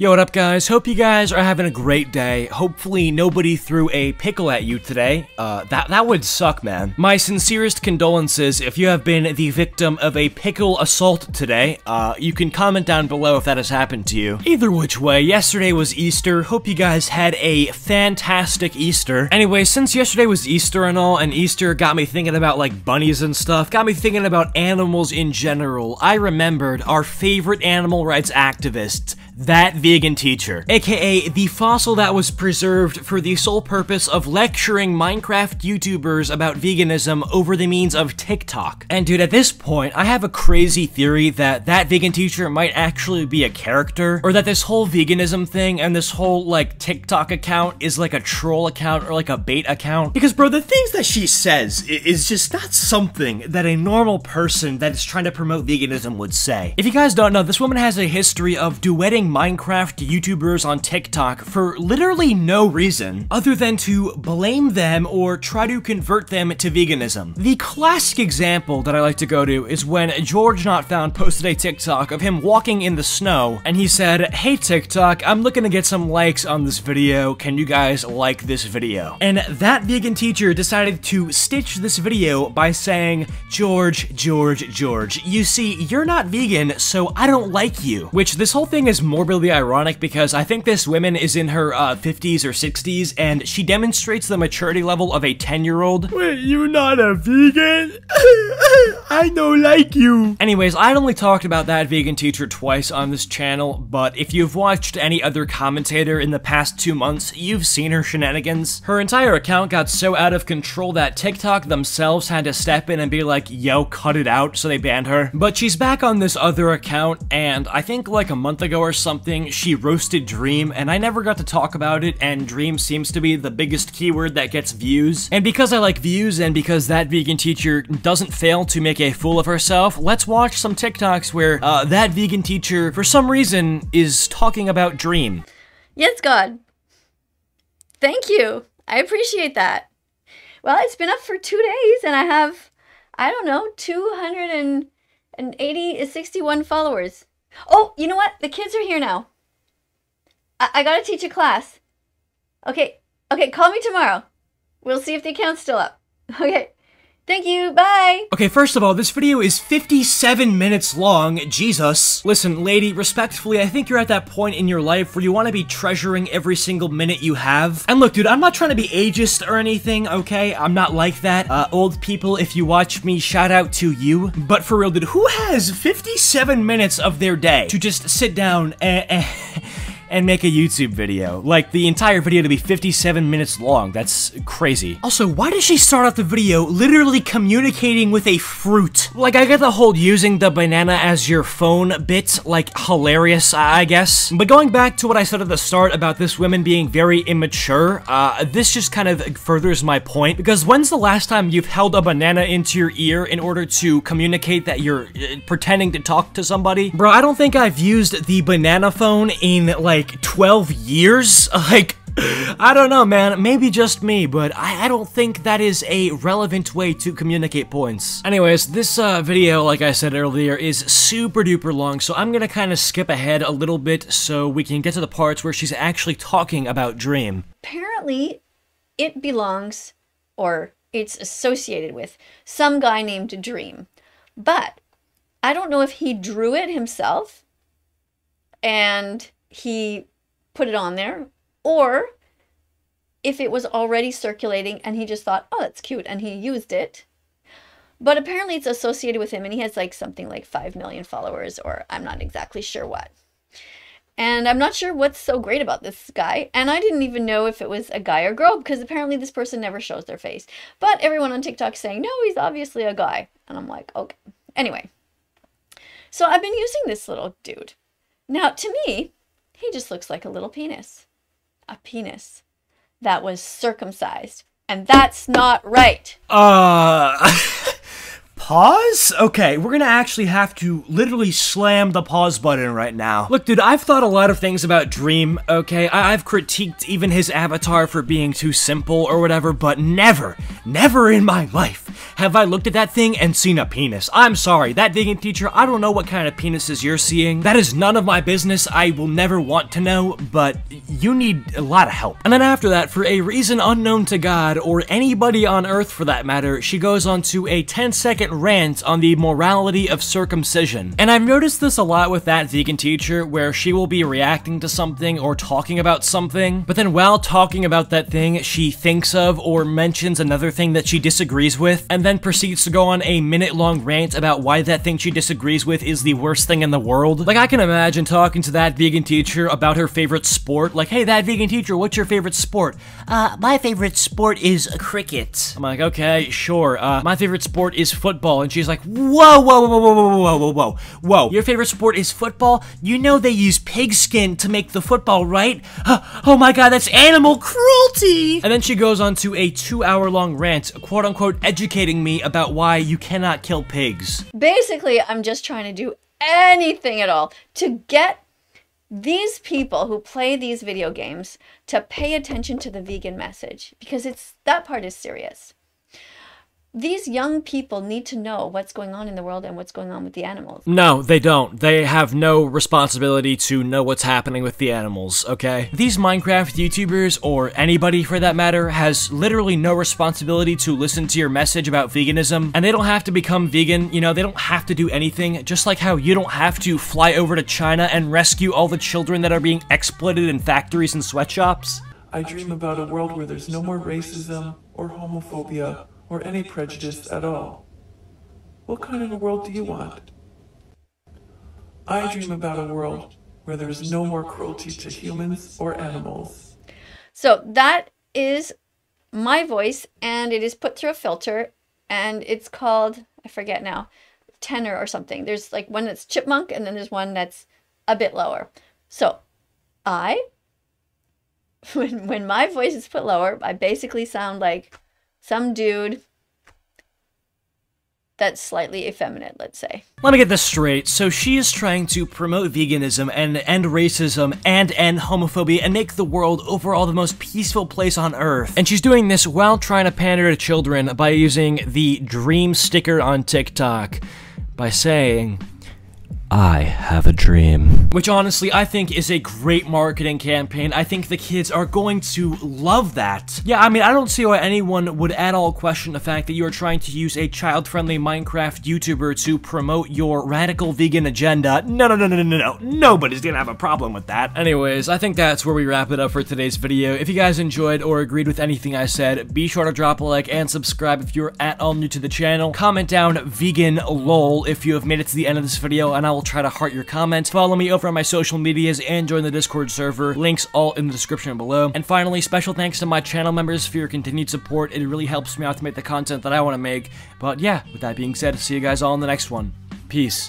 Yo, what up guys? Hope you guys are having a great day. Hopefully nobody threw a pickle at you today. Uh, that, that would suck, man. My sincerest condolences if you have been the victim of a pickle assault today. Uh, you can comment down below if that has happened to you. Either which way, yesterday was Easter. Hope you guys had a fantastic Easter. Anyway, since yesterday was Easter and all, and Easter got me thinking about like bunnies and stuff, got me thinking about animals in general, I remembered our favorite animal rights activists, that vegan teacher, aka the fossil that was preserved for the sole purpose of lecturing Minecraft YouTubers about veganism over the means of TikTok. And dude, at this point, I have a crazy theory that that vegan teacher might actually be a character, or that this whole veganism thing and this whole, like, TikTok account is like a troll account or like a bait account. Because, bro, the things that she says is just not something that a normal person that is trying to promote veganism would say. If you guys don't know, this woman has a history of duetting Minecraft YouTubers on TikTok for literally no reason other than to blame them or try to convert them to veganism. The classic example that I like to go to is when George Not Found posted a TikTok of him walking in the snow and he said, Hey TikTok, I'm looking to get some likes on this video. Can you guys like this video? And that vegan teacher decided to stitch this video by saying, George, George, George, you see, you're not vegan, so I don't like you. Which this whole thing is morbidly ironic because I think this woman is in her uh, 50s or 60s and she demonstrates the maturity level of a 10 year old. Wait, you're not a vegan? I don't like you. Anyways, I'd only talked about that vegan teacher twice on this channel, but if you've watched any other commentator in the past two months, you've seen her shenanigans. Her entire account got so out of control that TikTok themselves had to step in and be like, yo, cut it out, so they banned her. But she's back on this other account, and I think like a month ago or something, she roasted Dream, and I never got to talk about it, and Dream seems to be the biggest keyword that gets views. And because I like views, and because that vegan teacher doesn't fail to make a fool of herself, let's watch some TikToks where uh, that vegan teacher, for some reason, is talking about Dream. Yes, God. Thank you. I appreciate that. Well, it's been up for two days and I have, I don't know, 280, 61 followers. Oh, you know what? The kids are here now. I, I gotta teach a class. Okay, okay, call me tomorrow. We'll see if the account's still up. Okay. Thank you. Bye. Okay, first of all, this video is 57 minutes long. Jesus. Listen, lady, respectfully, I think you're at that point in your life where you want to be treasuring every single minute you have. And look, dude, I'm not trying to be ageist or anything, okay? I'm not like that. Uh, old people, if you watch me, shout out to you. But for real, dude, who has 57 minutes of their day to just sit down and... make a YouTube video. Like, the entire video to be 57 minutes long. That's crazy. Also, why does she start off the video literally communicating with a fruit? Like, I get the whole using the banana as your phone bit, like, hilarious, I guess. But going back to what I said at the start about this woman being very immature, uh, this just kind of furthers my point, because when's the last time you've held a banana into your ear in order to communicate that you're uh, pretending to talk to somebody? Bro, I don't think I've used the banana phone in, like, like 12 years? Like, I don't know, man. Maybe just me, but I, I, don't think that is a relevant way to communicate points. Anyways, this uh, video, like I said earlier, is super duper long, so I'm gonna kind of skip ahead a little bit so we can get to the parts where she's actually talking about Dream. Apparently, it belongs, or it's associated with, some guy named Dream. But I don't know if he drew it himself and he put it on there, or if it was already circulating and he just thought, oh, that's cute, and he used it. But apparently it's associated with him, and he has like something like 5 million followers, or I'm not exactly sure what. And I'm not sure what's so great about this guy. And I didn't even know if it was a guy or girl because apparently this person never shows their face. But everyone on TikTok saying, no, he's obviously a guy. And I'm like, okay. Anyway, so I've been using this little dude. Now, to me, he just looks like a little penis. A penis that was circumcised. And that's not right. Uh. pause? Okay, we're gonna actually have to literally slam the pause button right now. Look, dude, I've thought a lot of things about Dream, okay? I have critiqued even his avatar for being too simple or whatever, but never, never in my life have I looked at that thing and seen a penis. I'm sorry, that vegan teacher, I don't know what kind of penises you're seeing. That is none of my business. I will never want to know, but you need a lot of help. And then after that, for a reason unknown to God, or anybody on earth for that matter, she goes on to a 10 second rant on the morality of circumcision. And I've noticed this a lot with that vegan teacher, where she will be reacting to something or talking about something, but then while talking about that thing, she thinks of or mentions another thing that she disagrees with, and then proceeds to go on a minute long rant about why that thing she disagrees with is the worst thing in the world. Like, I can imagine talking to that vegan teacher about her favorite sport, like, hey, that vegan teacher, what's your favorite sport? Uh, my favorite sport is cricket. I'm like, okay, sure. Uh, my favorite sport is football. And she's like, whoa, whoa, whoa, whoa, whoa, whoa, whoa, whoa, whoa. Your favorite sport is football? You know they use pig skin to make the football, right? oh my god, that's animal cruelty! And then she goes on to a two hour long rant, quote unquote, educating me about why you cannot kill pigs. Basically, I'm just trying to do anything at all to get these people who play these video games to pay attention to the vegan message because it's that part is serious these young people need to know what's going on in the world and what's going on with the animals. No, they don't. They have no responsibility to know what's happening with the animals, okay? These Minecraft YouTubers, or anybody for that matter, has literally no responsibility to listen to your message about veganism, and they don't have to become vegan, you know, they don't have to do anything, just like how you don't have to fly over to China and rescue all the children that are being exploited in factories and sweatshops. I dream about a world where there's no more racism or homophobia or any prejudice at all. What kind of a world do you want? I dream about a world where there is no more cruelty to humans or animals. So that is my voice, and it is put through a filter, and it's called, I forget now, tenor or something. There's like one that's chipmunk, and then there's one that's a bit lower. So I, when, when my voice is put lower, I basically sound like some dude that's slightly effeminate, let's say. Let me get this straight. So she is trying to promote veganism and end racism and end homophobia and make the world overall the most peaceful place on earth. And she's doing this while trying to pander to children by using the dream sticker on TikTok by saying, I have a dream. Which honestly, I think is a great marketing campaign. I think the kids are going to love that. Yeah, I mean, I don't see why anyone would at all question the fact that you are trying to use a child-friendly Minecraft YouTuber to promote your radical vegan agenda. No, no, no, no, no, no. Nobody's gonna have a problem with that. Anyways, I think that's where we wrap it up for today's video. If you guys enjoyed or agreed with anything I said, be sure to drop a like and subscribe if you're at all new to the channel. Comment down vegan lol if you have made it to the end of this video, and I will try to heart your comments. Follow me over on my social medias and join the Discord server. Links all in the description below. And finally, special thanks to my channel members for your continued support. It really helps me out to make the content that I want to make. But yeah, with that being said, see you guys all in the next one. Peace.